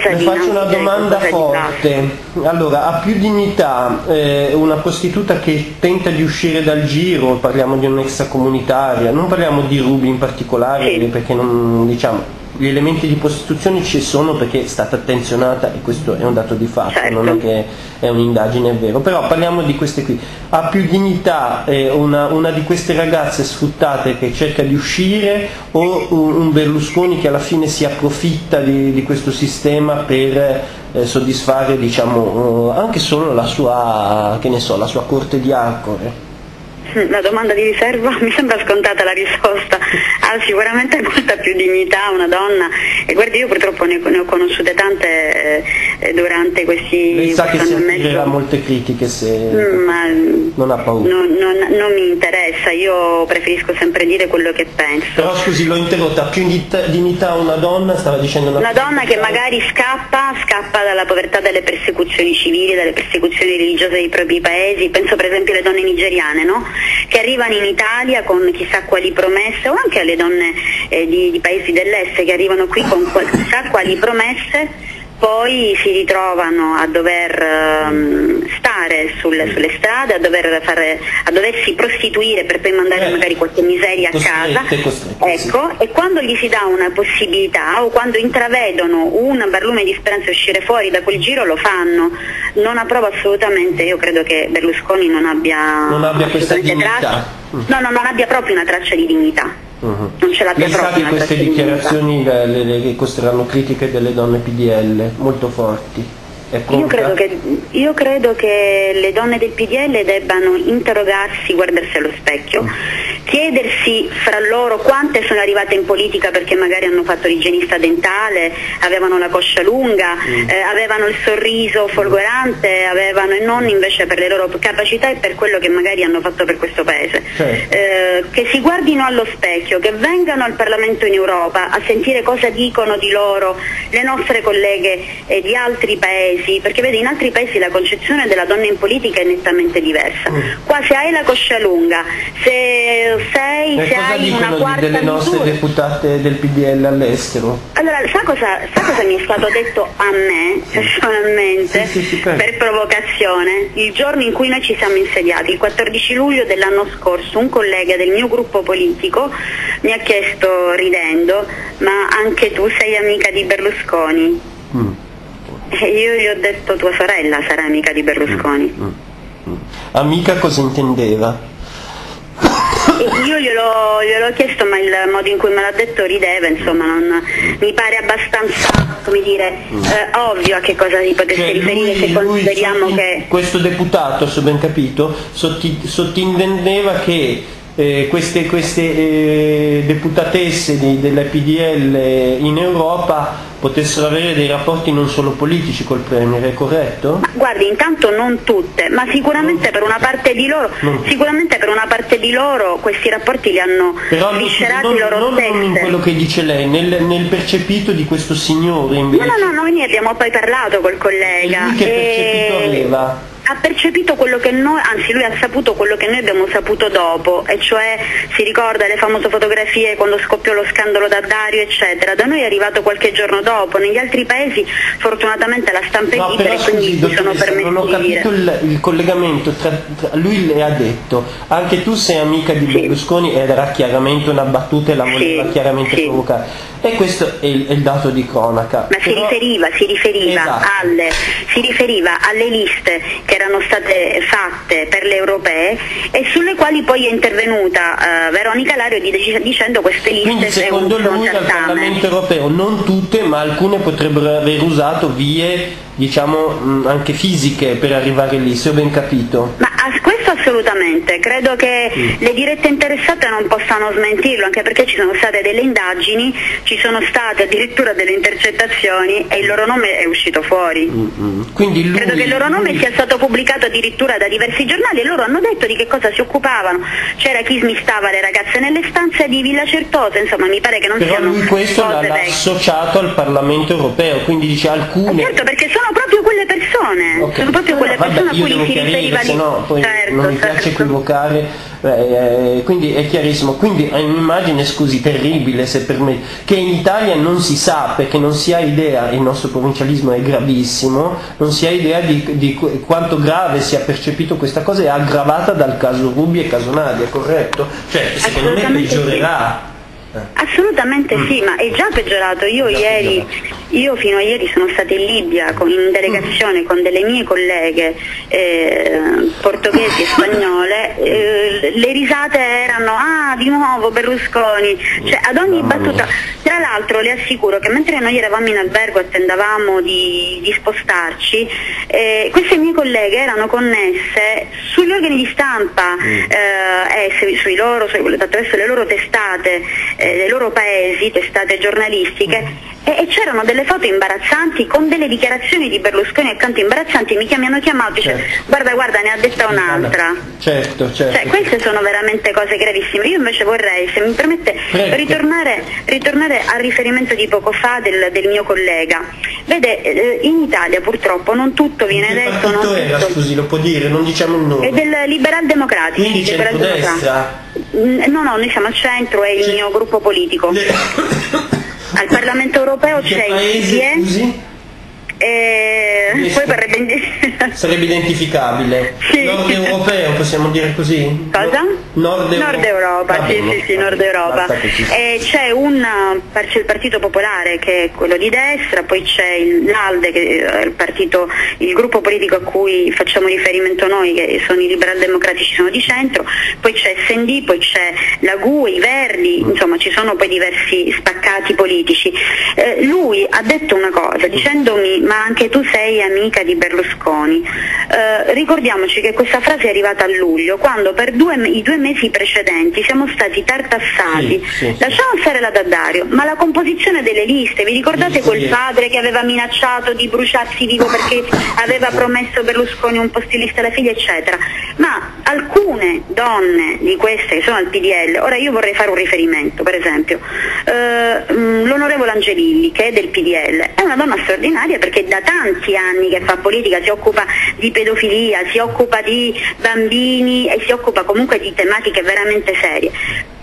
Le faccio una domanda forte. Allora, ha più dignità eh, una prostituta che tenta di uscire dal giro, parliamo di un'extracomunitaria, non parliamo di rubi in particolare, Sì. perché non, diciamo, gli elementi di prostituzione ci sono perché è stata attenzionata e questo è un dato di fatto, Certo. non è che è un'indagine, è vero. Però parliamo di queste qui. Ha più dignità eh, una, una di queste ragazze sfruttate che cerca di uscire o un, un Berlusconi che alla fine si approfitta di, di questo sistema per eh, soddisfare diciamo, eh, anche solo la sua, che ne so, la sua corte di Arcore? La domanda di riserva mi sembra scontata la risposta. Ha sicuramente molta più dignità una donna e guardi io purtroppo ne, ne ho conosciute tante eh, durante questi Lei sa che si e attirerà molte critiche se Mm, Ma non ha paura. non, non- non mi interessa, io preferisco sempre dire quello che penso. Però scusi, l'ho interrotta, più dignità- una donna, stava dicendo una Una donna che magari scappa, scappa dalla povertà, dalle persecuzioni civili, dalle persecuzioni religiose dei propri paesi, penso per esempio alle donne nigeriane, no? Che arrivano in Italia con chissà quali promesse, o anche alle donne eh, di, di paesi dell'est che arrivano qui con chissà quali promesse, poi si ritrovano a dover ehm, stare sul- sulle strade, a, dover fare, a doversi prostituire per poi mandare Eh, magari qualche miseria a casa. Ecco, e quando gli si dà una possibilità o quando intravedono un barlume di speranza uscire fuori da quel giro lo fanno. Non approvo assolutamente, io credo che Berlusconi non abbia, Non abbia questa dignità. traccia- Mm. No, no, non abbia proprio una traccia di dignità. Mhm. Non ce l'abbia proprio queste di dignità. dichiarazioni le, le, le- le costeranno critiche delle donne PDL molto forti. Io credo, che, io credo che le donne del PDL debbano interrogarsi, guardarsi allo specchio, chiedersi fra loro quante sono arrivate in politica perché magari hanno fatto l'igienista dentale, avevano la coscia lunga, Mm. eh, avevano il sorriso folgorante, avevano e non invece per le loro capacità e per quello che magari hanno fatto per questo paese. Certo. Eh, che si guardino allo specchio, che vengano al Parlamento in Europa a sentire cosa dicono di loro le nostre colleghe eh, di altri paesi, perché vedi in altri paesi la concezione della donna in politica è nettamente diversa. Mm. Qua se hai la coscia lunga, se sei, E se cosa dicono delle nostre deputate del PDL all'estero? allora, sa cosa, sa cosa mi è stato detto a me personalmente Sì, sì, sì, prego. per provocazione? Il giorno in cui noi ci siamo insediati, il 14 luglio dell'anno scorso, un collega del mio gruppo politico mi ha chiesto ridendo, ma anche tu sei amica di Berlusconi? Mm. E io gli ho detto tua sorella sarà amica di Berlusconi. Mm. Amica cosa intendeva? Io gliel'ho, gliel'ho chiesto ma il modo in cui me l'ha detto rideva, insomma non, mi pare abbastanza come dire, eh, ovvio a che cosa si potesse Cioè, riferire se lui- lui consideriamo che... questo deputato, se ho ben capito, sotti- sottintendeva che eh, queste, queste eh, deputatesse di- della PDL in Europa potessero avere dei rapporti non solo politici col Premier, è corretto? Ma guardi, intanto non tutte, ma sicuramente per una parte di loro, Non- sicuramente per una parte di loro questi rapporti li hanno Però non, viscerati non- loro non in stesse. quello che dice lei, nel, nel percepito di questo signore invece. No, no, no, noi ne abbiamo poi parlato col collega. Lui che e- percepito aveva? Ha percepito quello che noi, anzi lui ha saputo quello che noi abbiamo saputo dopo, e cioè si ricorda le famose fotografie quando scoppiò lo scandalo da Dario, eccetera. Da noi è arrivato qualche giorno dopo, negli altri paesi fortunatamente la stampa è No, libera e quindi scusi, si sono permessi non ho capito il, il collegamento tra, tra- lui le ha detto anche tu sei amica di. Berlusconi ed era chiaramente una battuta e la voleva Sì, chiaramente sì. provocare e questo è il, è il dato di cronaca Ma si riferiva, si riferiva, Esatto. alle, si riferiva alle liste che erano state fatte per le europee e sulle quali poi è intervenuta eh, Veronica Lario di- dicendo queste liste quindi se secondo lui al certame. Parlamento europeo non tutte ma alcune potrebbero aver usato vie diciamo anche fisiche per arrivare lì se ho ben capito Ma a- questo assolutamente, credo che Mm. le dirette interessate non possano smentirlo, anche perché ci sono state delle indagini, ci sono state addirittura delle intercettazioni e il loro nome è uscito fuori. Mm, mm. lui, Credo che il loro nome lui- sia stato pubblicato addirittura da diversi giornali e loro hanno detto di che cosa si occupavano. C'era chi smistava le ragazze nelle stanze di Villa Certosa, insomma mi pare che non però siano lui questo l'ha, associato al Parlamento europeo quindi dice alcune Certo, perché sono proprio quelle persone, Ok. sono proprio quelle Vabbè, persone a cui si riferiva no poi certo, non mi piace certo. equivocare eh, quindi è chiarissimo. Quindi è un'immagine, scusi, terribile se permette, che in Italia non si sa perché non si ha idea, il nostro provincialismo è gravissimo, non si ha idea di, di quanto grave sia percepito questa cosa e aggravata dal caso Rubi e caso Nadia, corretto? Cioè, secondo me peggiorerà. Assolutamente mm. sì, ma è già peggiorato. Io, ieri, io fino a ieri sono stata in Libia con, in delegazione con delle mie colleghe eh, portoghesi e spagnole, eh, le risate erano ah di nuovo Berlusconi, cioè ad ogni battuta. Tra l'altro le assicuro che mentre noi eravamo in albergo e attendavamo di, di spostarci, eh, queste mie colleghe erano connesse sugli organi di stampa mm. eh, sui loro, attraverso le loro testate eh, dei loro paesi, testate giornalistiche, e, c'erano delle foto imbarazzanti con delle dichiarazioni di Berlusconi accanto imbarazzanti, mi hanno chiamato e certo. dice guarda guarda ne ha detta un'altra. Certo, certo. Cioè, queste sono veramente cose gravissime. Io invece vorrei, se mi permette, ritornare, ritornare, al riferimento di poco fa del, del mio collega. Vede, eh, in Italia purtroppo non tutto viene detto. Non era, tutto... scusi, lo può dire, non diciamo il nome. È del liberal democratico. Quindi centrodestra? Mm, no, no, noi siamo al centro, è il mio gruppo politico. Le... Al Parlamento europeo c'è il PDE e poi verrebbe... Sarebbe identificabile. Sì. Nord europeo, possiamo dire così? Cosa? Nord, Euro... Nord Europa, sì, sì, sì, Nord Europa. E c'è un, c'è il Partito Popolare che è quello di destra, poi c'è l'ALDE che è il, partito, il gruppo politico a cui facciamo riferimento noi, che sono i liberal democratici, sono di centro, poi c'è SND, poi c'è la GUE, i Verdi, insomma ci sono poi diversi spaccati politici. Eh, lui ha detto una cosa dicendomi ma anche tu sei amica di Berlusconi. Eh, ricordiamoci che questa frase è arrivata a luglio, quando per due, i due mesi precedenti siamo stati tartassati, sì, sì, lasciamo stare la Daddario, ma la composizione delle liste, vi ricordate quel padre che aveva minacciato di bruciarsi vivo perché aveva promesso Berlusconi un postilista alla figlia, eccetera? Ma alcune donne di queste che sono al PDL, ora io vorrei fare un riferimento, per esempio, eh, mm, l'onorevole Angelilli, che è del PDL, è una donna straordinaria perché da tanti anni che fa politica, si occupa di pedofilia, si occupa di bambini e si occupa comunque di tematiche veramente serie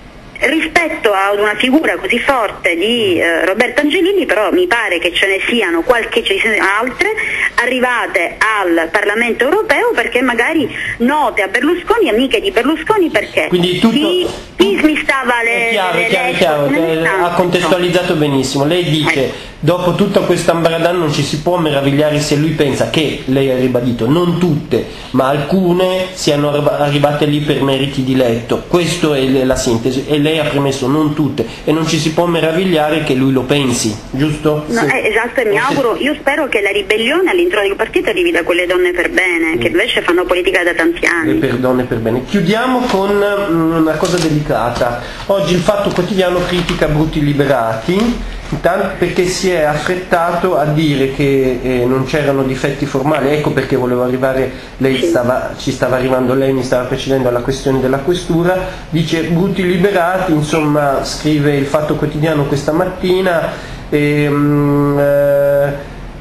rispetto ad una figura così forte di eh, Roberto Angelini però mi pare che ce ne siano qualche ce ne siano altre arrivate al Parlamento europeo perché magari note a Berlusconi, amiche di Berlusconi perché Quindi tutto, chi, chi smistava le, chiaro, le, chiaro, chiaro, chiaro, ha contestualizzato benissimo. Lei dice eh dopo tutta questa ambaradan non ci si può meravigliare se lui pensa che, lei ha ribadito, non tutte, ma alcune siano arrivate lì per meriti di letto. Questa è la sintesi e lei ha premesso non tutte e non ci si può meravigliare che lui lo pensi, giusto? No, sì. eh, esatto, e mi auguro, io spero che la ribellione all'interno del partito arrivi da quelle donne per bene, mm. che invece fanno politica da tanti anni. E per donne per bene. Chiudiamo con mm, una cosa delicata. Oggi il Fatto Quotidiano critica Brutti Liberati perché si è affrettato a dire che eh, non c'erano difetti formali, ecco perché volevo arrivare, lei stava, ci stava arrivando lei, mi stava precedendo alla questione della questura, dice brutti liberati, insomma scrive il Fatto Quotidiano questa mattina, e, mm, eh,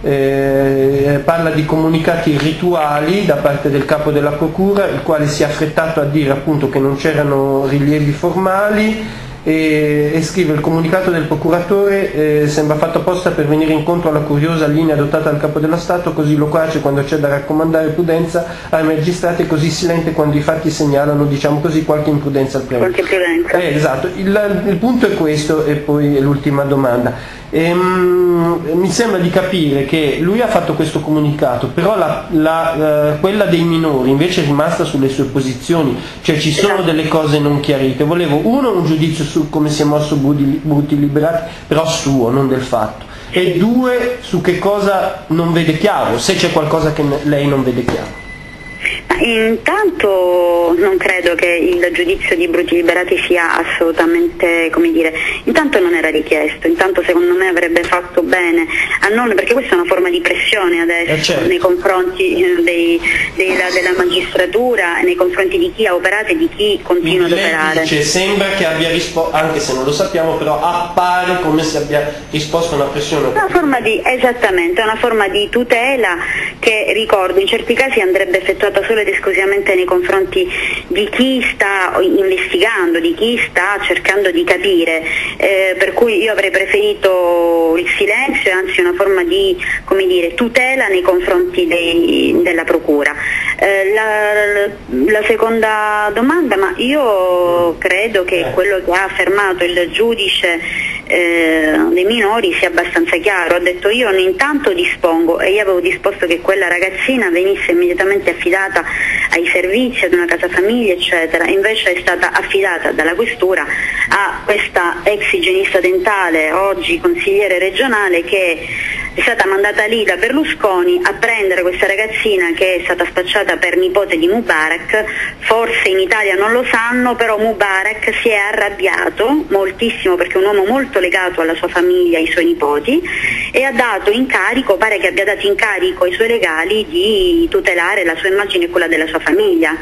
eh, parla di comunicati rituali da parte del capo della procura, il quale si è affrettato a dire appunto che non c'erano rilievi formali, e, e scrive il comunicato del procuratore eh, sembra fatto apposta per venire incontro alla curiosa linea adottata dal capo dello Stato, così loquace quando c'è da raccomandare prudenza ai magistrati e così silente quando i fatti segnalano, diciamo così, qualche imprudenza al premio. Qualche prudenza. Eh, esatto, il, il punto è questo e poi l'ultima domanda. Ehm, mi sembra di capire che lui ha fatto questo comunicato, però la, la, eh, quella dei minori invece è rimasta sulle sue posizioni, cioè ci sono esatto. delle cose non chiarite. Volevo uno un giudizio su come si è mosso Butti Liberati, però suo, non del fatto. E due su che cosa non vede chiaro, se c'è qualcosa che lei non vede chiaro. Intanto non credo che il giudizio di Bruti Liberati sia assolutamente, come dire, intanto non era richiesto, intanto secondo me avrebbe fatto bene a non, perché questa è una forma di pressione adesso eh certo. nei confronti eh, dei, dei, della magistratura, nei confronti di chi ha operato e di chi continua ad operare. Dice, sembra che abbia risposto, anche se non lo sappiamo, però appare come se abbia risposto a una pressione. Una forma di, esattamente, una forma di tutela che ricordo in certi casi andrebbe effettuata solo ed esclusivamente nei confronti di chi sta investigando, di chi sta cercando di capire, eh, per cui io avrei preferito il silenzio e anzi una forma di dire, tutela nei confronti dei, della Procura. Eh, la, la, seconda domanda, ma io credo che quello che ha affermato il giudice eh, dei minori sia abbastanza chiaro, ha detto io intanto dispongo e io avevo disposto che quella ragazzina venisse immediatamente affidata ai servizi, ad una casa famiglia eccetera, invece è stata affidata dalla questura a questa ex igienista dentale, oggi consigliere regionale che è stata mandata lì da Berlusconi a prendere questa ragazzina che è stata spacciata per nipote di Mubarak, forse in Italia non lo sanno, però Mubarak si è arrabbiato moltissimo perché è un uomo molto legato alla sua famiglia, ai suoi nipoti e ha dato incarico, pare che abbia dato incarico ai suoi legali di tutelare la sua immagine e quella della sua famiglia.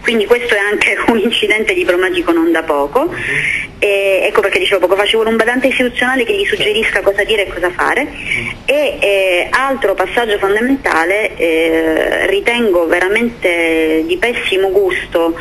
Quindi questo è anche un incidente diplomatico non da poco. E ecco perché dicevo poco fa ci vuole un badante istituzionale che gli suggerisca cosa dire e cosa fare e eh, altro passaggio fondamentale, eh, ritengo veramente di pessimo gusto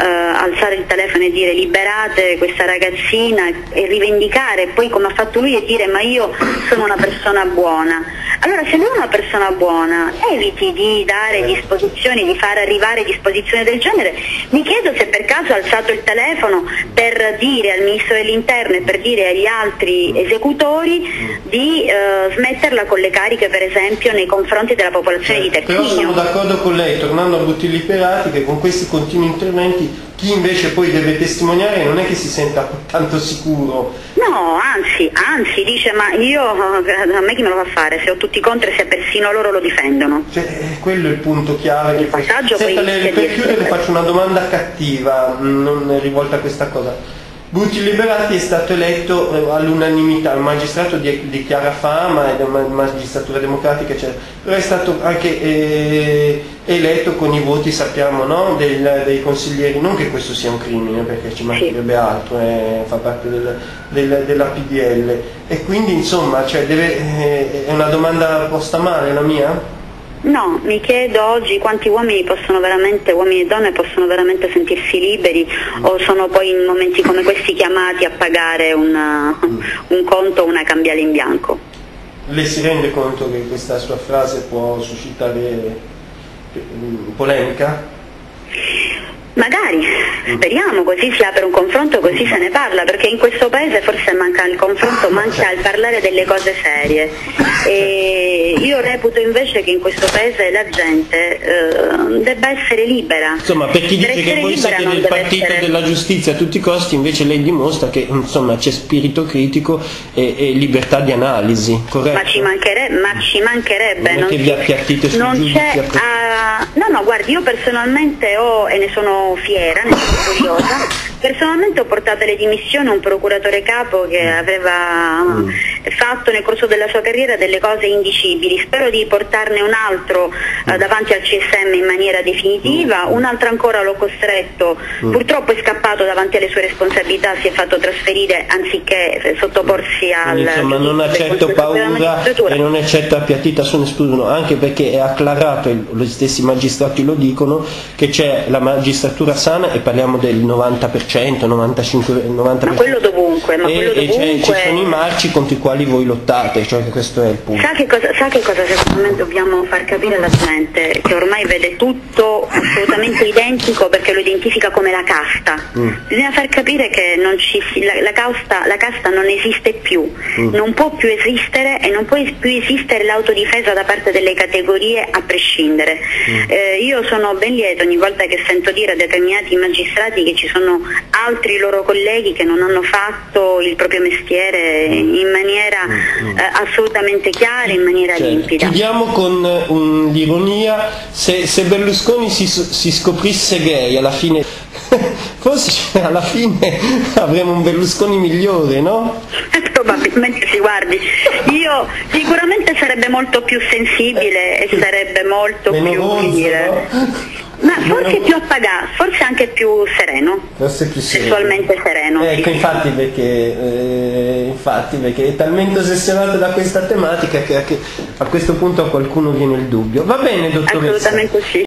eh, alzare il telefono e dire liberate questa ragazzina e rivendicare, poi come ha fatto lui e dire ma io sono una persona buona. Allora se lui è una persona buona eviti di dare disposizioni, di far arrivare disposizioni del genere. Mi chiedo se per caso ha alzato il telefono per dire al Ministro dell'Interno e per dire agli altri esecutori di eh, smetterla con le cariche per esempio nei confronti della popolazione eh, di Terpigno. Però sono d'accordo con lei, tornando a Buttilli Perati, che con questi continui interventi chi invece poi deve testimoniare non è che si senta tanto sicuro. No, anzi, anzi, dice ma io, a me chi me lo fa fare? Se ho tutti contro e se persino loro lo difendono. Cioè, eh, quello è il punto chiave. Il passaggio Senta, poi le, per chiudere faccio una domanda cattiva, non è rivolta a questa cosa. Butti Liberati è stato eletto eh, all'unanimità, il magistrato di, di, chiara fama e della magistratura democratica, eccetera. però è stato anche eh, eletto con i voti, sappiamo, no? Del, dei consiglieri, non che questo sia un crimine perché ci mancherebbe altro, eh, fa parte del, del, della PDL e quindi insomma cioè, deve, eh, è una domanda posta male la mia? No, mi chiedo oggi quanti uomini possono veramente, uomini e donne possono veramente sentirsi liberi o sono poi in momenti come questi chiamati a pagare una, un conto o una cambiale in bianco. Lei si rende conto che questa sua frase può suscitare polemica? Magari, speriamo, così si apre un confronto, così se ne parla, perché in questo paese forse manca il confronto, manca il parlare delle cose serie. E io reputo invece che in questo paese la gente eh, debba essere libera. Insomma, per chi dice che voi siete nel partito essere... della giustizia a tutti i costi, invece lei dimostra che insomma, c'è spirito critico e, e, libertà di analisi, corretto? Ma ci, manchere, ma ci mancherebbe. Non, non vi appiattite non c'è, uh, No, no, guardi, io personalmente ho, e ne sono fiera, ne sono curiosa. Personalmente ho portato alle dimissioni un procuratore capo che aveva mm. fatto nel corso della sua carriera delle cose indicibili. Spero di portarne un altro eh, davanti al CSM in maniera definitiva, mm. un altro ancora l'ho costretto, mm. purtroppo è scappato davanti alle sue responsabilità, si è fatto trasferire anziché sottoporsi al... Insomma non ha certo paura e non è certo appiattita su nessuno, anche perché è acclarato, gli stessi magistrati lo dicono, che c'è la magistratura sana e parliamo del 90%, 95%. 90%. Ma quello dovunque, ma quello e, dovunque... E ci sono i marci contro i quali voi lottate, cioè questo è il punto. Sa che cosa, sa che cosa secondo me dobbiamo far capire alla gente? Che ormai vede tutto assolutamente identico perché lo identifica come la casta. Mm. Bisogna far capire che ci, la, la, casta, la, casta, non esiste più, mm. non può più esistere e non può più esistere l'autodifesa da parte delle categorie a prescindere. Mm. Eh, io sono ben lieto ogni volta che sento dire determinati magistrati che ci sono altri loro colleghi che non hanno fatto il proprio mestiere in maniera mm, mm. eh, assolutamente chiara, in maniera certo. limpida. Chiudiamo con um, l'ironia, se, se, Berlusconi si, si scoprisse gay alla fine, forse alla fine avremo un Berlusconi migliore, no? probabilmente si guardi io sicuramente sarebbe molto più sensibile e sarebbe molto Meno più gonzo, no? Ma forse più appagato, forse anche più sereno. Forse più sereno. Sessualmente sereno. Ecco, sì. infatti, perché, eh, infatti perché è talmente ossessionato da questa tematica che a questo punto a qualcuno viene il dubbio. Va bene, dottoressa? Assolutamente sì.